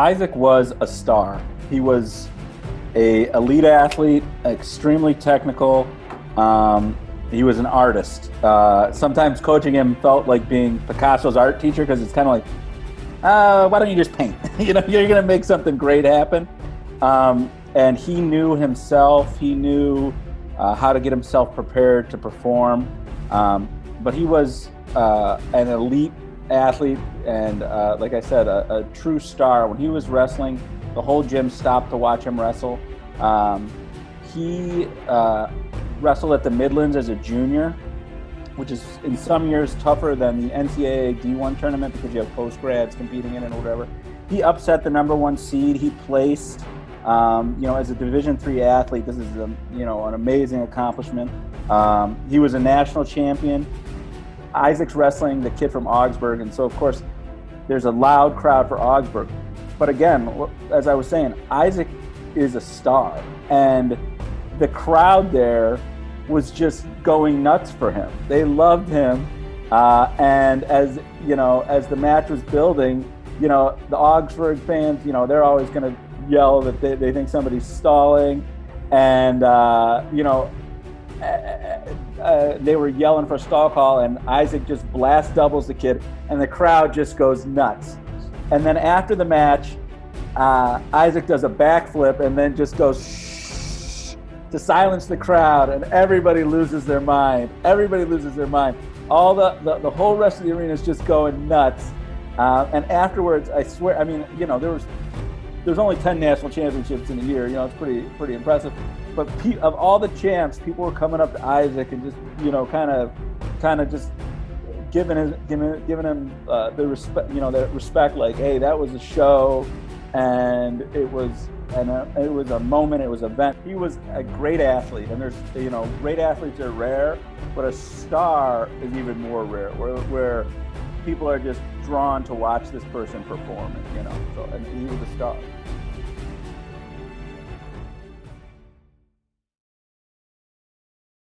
Isaac was a star. He was a elite athlete, extremely technical. Um, he was an artist. Uh, sometimes coaching him felt like being Picasso's art teacher because it's kind of like, uh, why don't you just paint? you know, you're going to make something great happen. Um, and he knew himself. He knew uh, how to get himself prepared to perform. Um, but he was uh, an elite athlete, and uh, like I said, a, a, true star. When he was wrestling, the whole gym stopped to watch him wrestle. Um, he uh, wrestled at the Midlands as a junior, which is in some years tougher than the NCAA D1 tournament because you have post grads competing in it or whatever. He upset the number one seed. He placed. Um, you know, as a Division three athlete, this is a, you know an amazing accomplishment. Um, he was a national champion. Isaac's wrestling the kid from Augsburg, and so of course there's a loud crowd for Augsburg. But again, as I was saying, Isaac is a star, and the crowd there was just going nuts for him. They loved him, uh, and as you know, as the match was building, you know, the Augsburg fans, you know, they're always going to yell that they, they think somebody's stalling, and uh, you know, uh, they were yelling for a stall call, and Isaac just blast doubles the kid, and the crowd just goes nuts. And then after the match, uh, Isaac does a backflip and then just goes shh to silence the crowd, and everybody loses their mind. Everybody loses their mind. All the, the, the whole rest of the arena is just going nuts. Uh, and afterwards, I swear, I mean, you know, there was there's only 10 national championships in a year. You know, it's pretty pretty impressive. But of all the champs, people were coming up to Isaac and just you know kind of kind of just giving his giving giving him uh, the respect you know the respect like hey that was a show and it was and it was a moment it was an event he was a great athlete and there's you know great athletes are rare but a star is even more rare where, where people are just drawn to watch this person perform. You know, so and he was a star.